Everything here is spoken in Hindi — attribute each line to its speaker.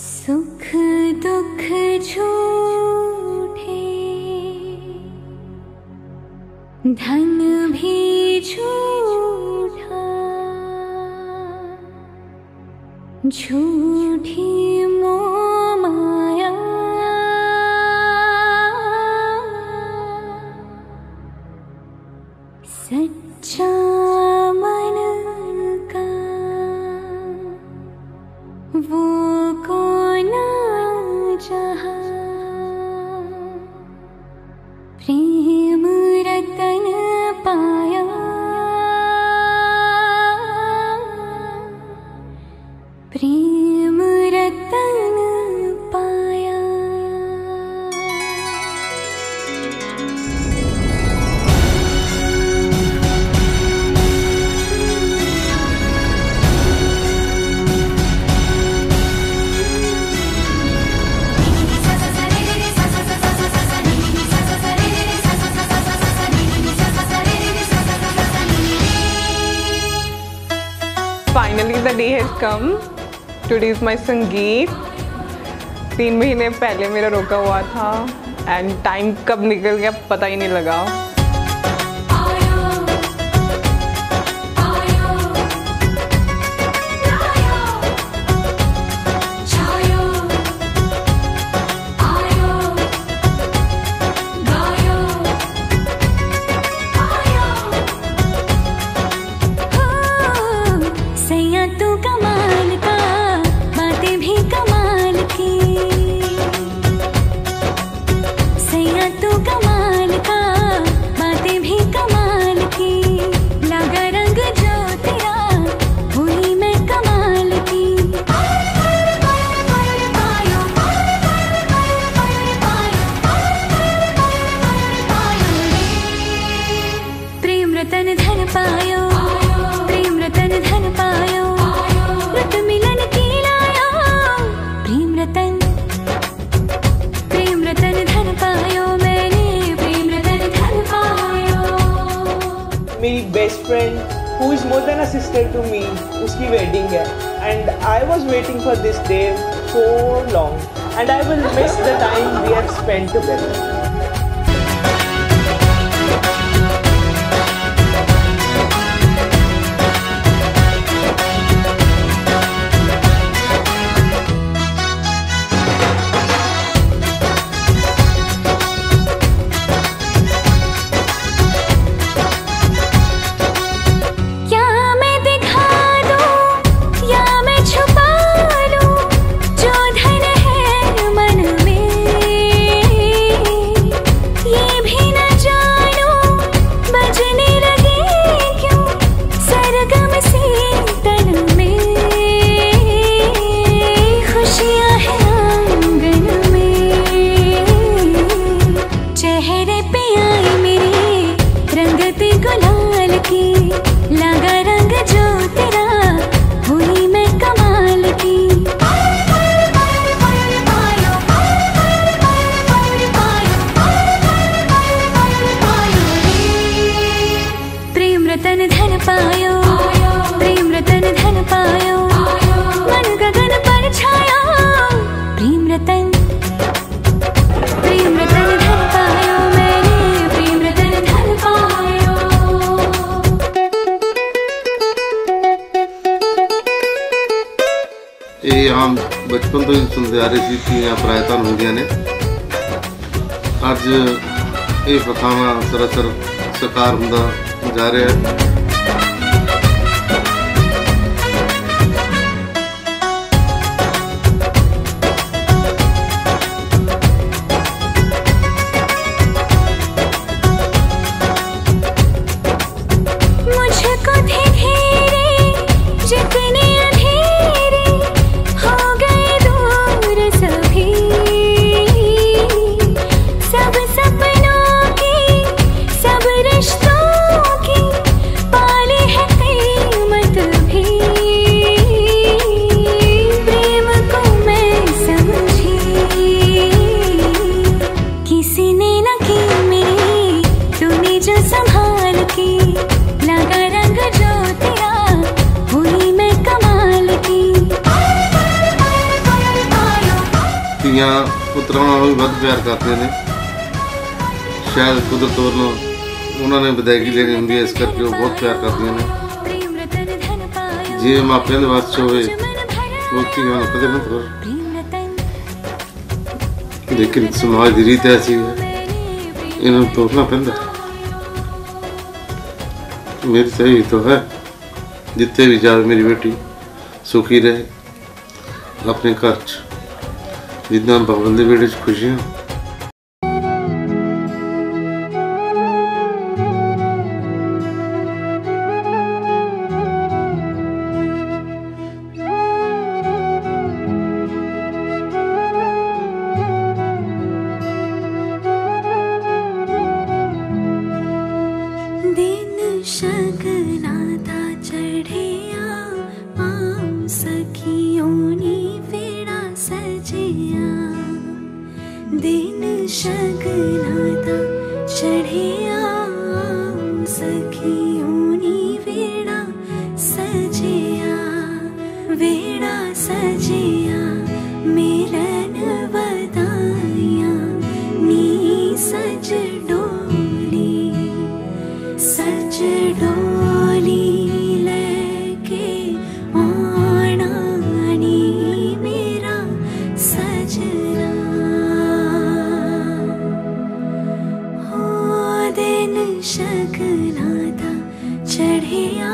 Speaker 1: सुख दुख झूठे धन भी झूठा झूठी मोह माया सच्चा
Speaker 2: the day has come today is my संगीत तीन महीने पहले मेरा रोका हुआ था एंड टाइम कब निकल गया पता ही नहीं लगा।
Speaker 3: मेरी best friend who is more than a sister to me उसकी वेडिंग है
Speaker 1: and I was waiting for this day so long and I will miss the time we have spent together Ratan Dhan पायो प्रेम रतन धन पायो मन गगन पर छाया प्रेम रतन प्रेम रतन धन पायो मैंने प्रेम रतन धन पायो
Speaker 4: ਇਹ ਆਮ ਬਚਪਨ ਤੋਂ ਹੀ ਸੁਣਦੇ ਆ ਰਹੇ ਸੀ ਧੀਆਂ ਪ੍ਰਾਇਤਾਨ ਹੁੰਦੀਆਂ ਨੇ ਅੱਜ ਇਹ ਪ੍ਰਥਾਵਾਂ ਸਰਾਸਰ ਸਾਕਾਰ ਹੁੰਦਾ
Speaker 1: जा रहे हैं।
Speaker 4: ਧੀਆਂ ਪੁੱਤਰਾਂ ਨਾਲੋਂ ਵੀ ਵੱਧ ਪਿਆਰ ਕਰਦੀਆਂ ਨੇ ਸ਼ਾਇਦ ਕੁਦਰਤ ਵੱਲੋਂ ਉਹਨਾਂ ਨੇ ਵਿਦਾਇਗੀ ਲੈਣੀ ਹੁੰਦੀ ਹੈ ਇਸ ਕਰਕੇ ਉਹ ਬਹੁਤ ਪਿਆਰ ਕਰਦੀਆਂ ਨੇ
Speaker 1: प्रेम रतन धन पाया
Speaker 4: ਜੇ ਮਾਪਿਆਂ ਦੇ ਵਾਸਤੇ ਹੋਵੇ
Speaker 1: मन भरा
Speaker 4: ਉਹ ਧੀਆਂ ਨੂੰ ਕਦੇ ਨਾ ਕਰੋ
Speaker 1: प्रेम रतन
Speaker 4: ਲੇਕਿਨ ਸਮਾਜ ਦੀ ਰੀਤ ਐਸੀ ਹੈ
Speaker 1: मेरे
Speaker 4: ਇਹਨਾਂ ਨੂੰ ਤੋੜਨਾ ਪੈਂਦਾ ਹੈ। ਮੇਰੀ ਸਹੀ ਤਾਂ ਹੈ ਜਿੱਥੇ ਵੀ ਜਾਵੇ ਮੇਰੀ ਬੇਟੀ ਸੁਖੀ ਰਹੇ ਆਪਣੇ जितना बगल बेटे बेड़े च खुशियाँ
Speaker 1: 山歌。शगनाता चढ़िया